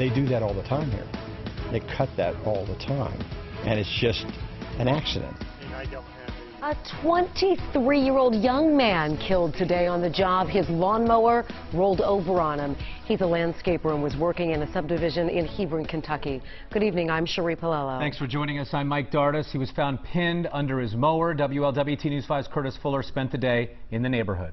they do that all the time here. They cut that all the time, and it's just an accident. A 23-year-old young man killed today on the job. His lawnmower rolled over on him. He's a landscaper and was working in a subdivision in Hebron, Kentucky. Good evening. I'm Sheree Paolello. Thanks for joining us. I'm Mike Dardis. He was found pinned under his mower. WLWT News 5's Curtis Fuller spent the day in the neighborhood.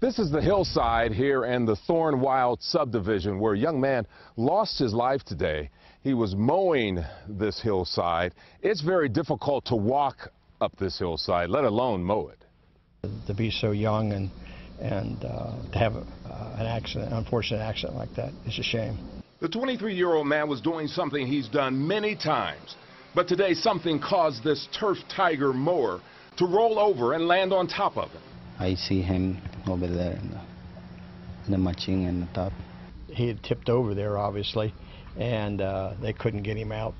This is the hillside here in the Thornwilde subdivision where a young man lost his life today. He was mowing this hillside. It's very difficult to walk up this hillside, let alone mow it. To be so young and and uh, to have a, uh, an accident, an unfortunate accident like that, it's a shame. The 23-year-old man was doing something he's done many times, but today something caused this Turf Tiger mower to roll over and land on top of him. I see him over there in the, in the matching and the top. He had tipped over there, obviously, and uh, they couldn't get him out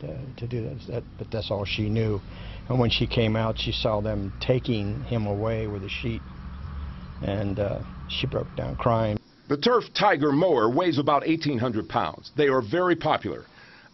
to, to do that, that. But that's all she knew. And when she came out, she saw them taking him away with a sheet, and uh, she broke down crying. The Turf Tiger mower weighs about 1,800 pounds. They are very popular.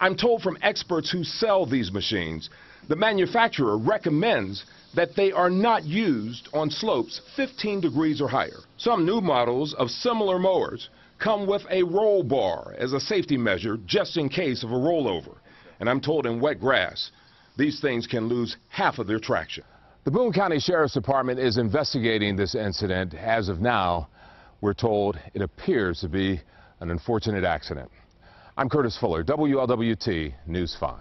I'm told from experts who sell these machines, the manufacturer recommends that they are not used on slopes 15 degrees or higher. Some new models of similar mowers come with a roll bar as a safety measure just in case of a rollover. And I'm told in wet grass, these things can lose half of their traction. The Boone County Sheriff's Department is investigating this incident. As of now, we're told it appears to be an unfortunate accident. I'm Curtis Fuller, WLWT News 5.